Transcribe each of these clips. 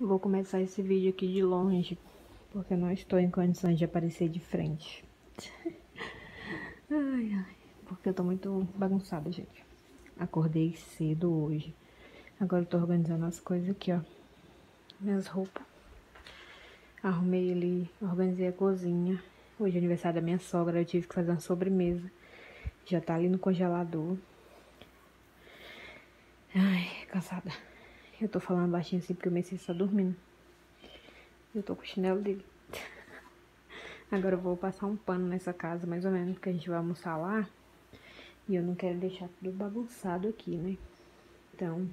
Vou começar esse vídeo aqui de longe, porque eu não estou em condições de aparecer de frente. ai, ai, porque eu tô muito bagunçada, gente. Acordei cedo hoje. Agora eu tô organizando as coisas aqui, ó. Minhas roupas. Arrumei ali, organizei a cozinha. Hoje é aniversário da minha sogra, eu tive que fazer uma sobremesa. Já tá ali no congelador. Ai, cansada. Eu tô falando baixinho assim porque o Messias tá dormindo. Eu tô com o chinelo dele. Agora eu vou passar um pano nessa casa, mais ou menos, porque a gente vai almoçar lá. E eu não quero deixar tudo bagunçado aqui, né? Então,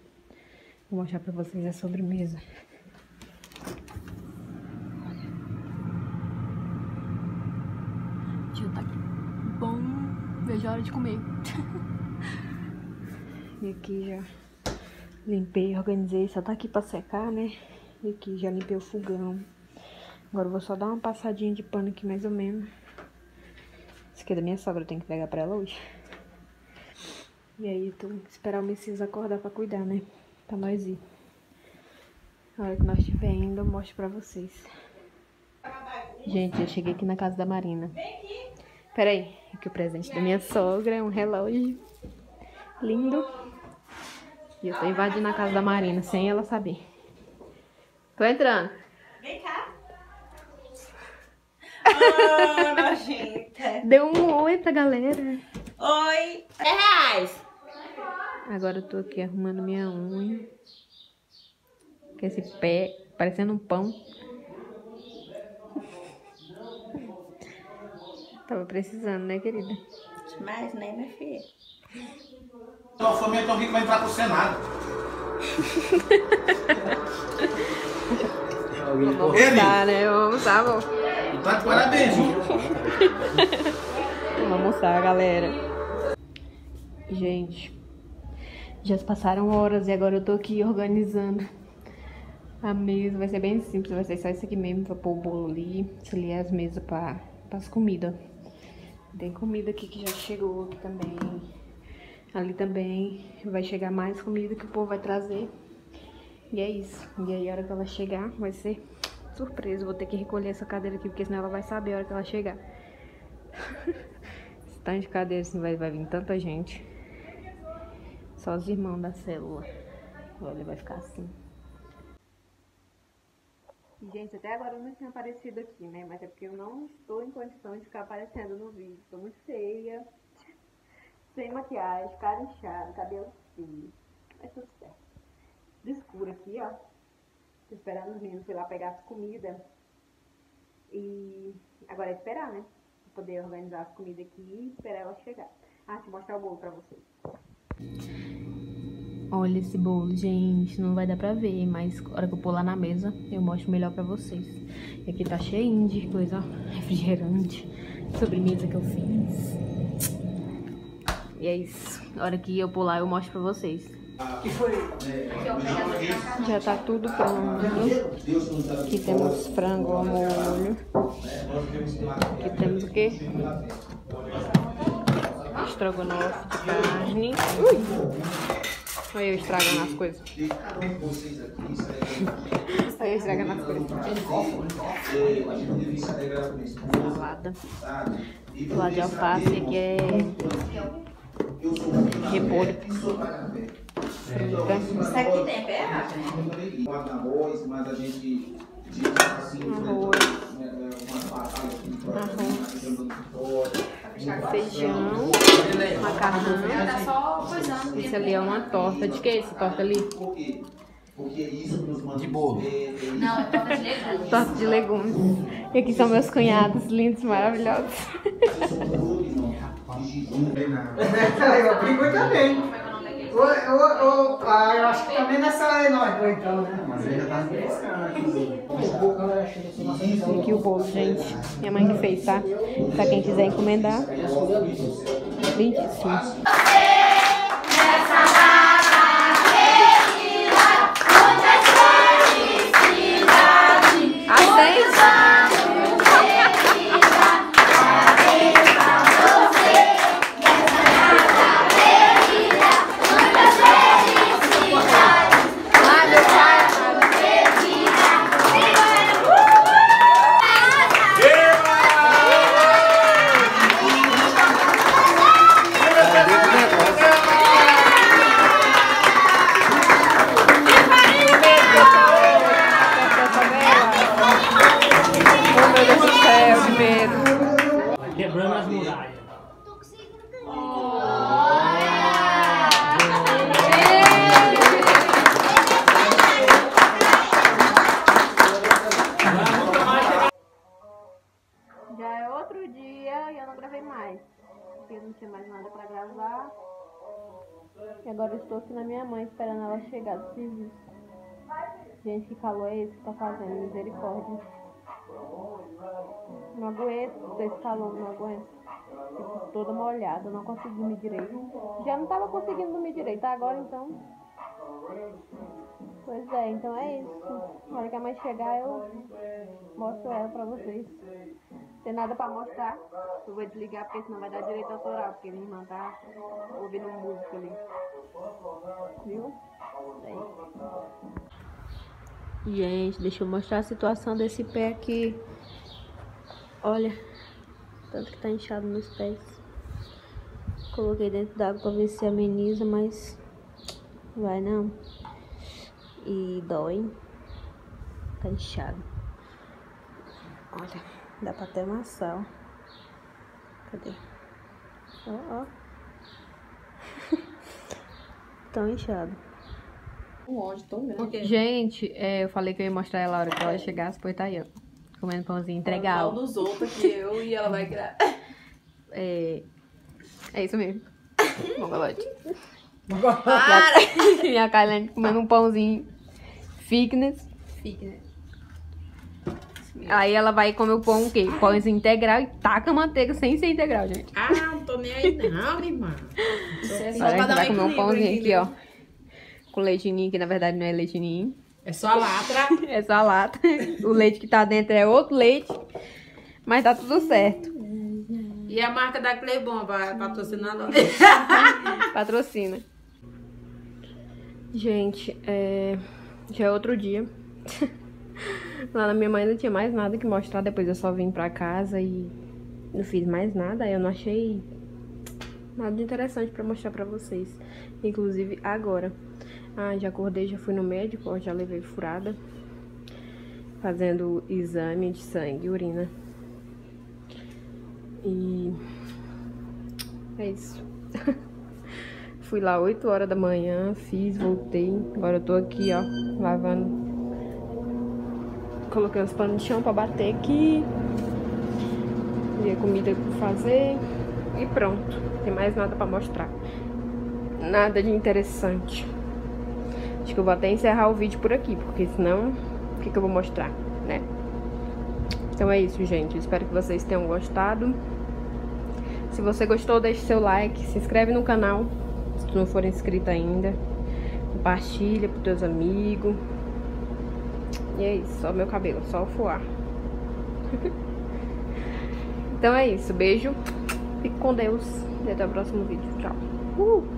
vou mostrar pra vocês a sobremesa. Olha. Já tá bom. Vejo a hora de comer. e aqui já Limpei, organizei, só tá aqui pra secar, né? E aqui já limpei o fogão. Agora vou só dar uma passadinha de pano aqui, mais ou menos. Isso aqui é da minha sogra, eu tenho que pegar pra ela hoje. E aí, tô esperar o Messias acordar pra cuidar, né? Pra nós ir. Na hora que nós estiver indo, eu mostro pra vocês. Gente, eu cheguei aqui na casa da Marina. Pera aí, aqui o presente da minha sogra é um relógio lindo. E eu tô invadindo a casa da Marina sem ela saber. Tô entrando. Vem cá. Oh, nojenta. Deu um oi pra galera. Oi. É reais. Agora eu tô aqui arrumando minha unha. Com esse pé parecendo um pão. Tava precisando, né, querida? Mas, né, minha filha? Tua família é tão rica vai entrar pro Senado. Vamos almoçar, né? Vamos almoçar, bom. Então, de parabéns, viu? Vamos almoçar, galera. Gente, já se passaram horas e agora eu tô aqui organizando a mesa. Vai ser bem simples, vai ser só isso aqui mesmo pra pôr o bolo ali. Isso ali é as mesas pra, as comidas. Tem comida aqui que já chegou aqui também. Ali também vai chegar mais comida que o povo vai trazer. E é isso. E aí, a hora que ela chegar, vai ser surpresa. Vou ter que recolher essa cadeira aqui, porque senão ela vai saber a hora que ela chegar. Esse tanto de cadeira, assim, vai, vai vir tanta gente. Só os irmãos da célula. Olha, vai ficar assim. Gente, até agora eu não tinha aparecido aqui, né? Mas é porque eu não estou em condição de ficar aparecendo no vídeo. Estou muito feia sem maquiagem, cara inchada, cabelo assim. Mas tudo certo. Escuro aqui, ó. Tô esperando os meninos ir lá pegar as comidas. E agora é esperar, né? Poder organizar as comidas aqui e esperar ela chegar. Ah, deixa eu mostrar o bolo pra vocês. Olha esse bolo, gente. Não vai dar pra ver, mas na hora que eu pôr lá na mesa, eu mostro melhor pra vocês. E aqui tá cheinho de coisa, refrigerante, sobremesa que eu fiz. E é isso. A hora que eu pular, eu mostro pra vocês. Já tá tudo pronto. Aqui temos frango ao molho. Aqui temos o quê? Estrogonofe de carne. Ui! Olha eu estragando as coisas. Olha eu estragando as coisas. Salada. Salada de alface aqui é repolho, fruta. Isso aqui tem pé, Arroz, mas a gente arroz, arroz, feijão, macarrão. Esse ali é uma torta. De que é essa torta ali? De bolo. Não, é torta de legumes. Torta de legumes. E aqui são meus cunhados, lindos, maravilhosos. eu brinco também. O, o, ah, eu acho que também nessa hora é nós dois, então, né? Mas ele já tá E aqui o bolo, gente. Minha mãe que fez, tá? Pra quem quiser encomendar. Lindíssimo. Tinha mais nada pra gravar. E agora estou aqui na minha mãe esperando ela chegar do serviço. Gente, que calor é esse que tá fazendo? Misericórdia. Não aguento esse calor, não aguento. Fico toda molhada, não consigo dormir direito. Já não tava conseguindo dormir direito, agora então. Pois é, então é isso. Na hora que a mãe chegar, eu mostro ela pra vocês. Tem nada pra mostrar. Eu vou desligar porque senão vai dar direito autoral, porque minha irmã tá ouvindo música ali. Viu? É. Gente, deixa eu mostrar a situação desse pé aqui. Olha, tanto que tá inchado nos pés. Coloquei dentro d'água pra ver se ameniza, mas vai não. E dói. Tá inchado. Olha, dá pra até amassar, ó. Cadê? Ó, ó. Tão inchado. Um ódio tão grande. Gente, é, eu falei que eu ia mostrar ela a hora que ela chegasse, pois tá aí, ó. Comendo pãozinho integral. Mal dos outros que eu e ela vai criar. É, é isso mesmo. Mongolote. Para! e a Kailane comendo um pãozinho fitness. Fique, Aí ela vai comer o pão o quê? Pãozinho integral e taca a manteiga sem ser integral, gente. Ah, não tô nem aí não, irmã. Isso é só Agora pra dar vai comer um pãozinho aqui, ó. Com leitinho, que na verdade não é leitinho. É só a latra. É só a lata. O leite que tá dentro é outro leite. Mas tá tudo certo. E a marca da Cleibon vai patrocinar nós. Patrocina. Gente, é... já é outro dia. Lá na minha mãe não tinha mais nada que mostrar. Depois eu só vim pra casa e não fiz mais nada. Eu não achei nada interessante pra mostrar pra vocês. Inclusive agora. Ah, já acordei, já fui no médico, ó, já levei furada. Fazendo exame de sangue urina. E é isso. Fui lá 8 horas da manhã, fiz, voltei. Agora eu tô aqui, ó, lavando. Coloquei os panos de chão pra bater aqui. E a comida pra fazer. E pronto. Tem mais nada pra mostrar. Nada de interessante. Acho que eu vou até encerrar o vídeo por aqui, porque senão, o que, que eu vou mostrar, né? Então é isso, gente. Espero que vocês tenham gostado. Se você gostou, deixe seu like, se inscreve no canal, não for inscrito ainda. Compartilha pros teus amigos. E é isso, só meu cabelo, só o fuar. então é isso, beijo, fique com Deus e até o próximo vídeo. Tchau. Uh!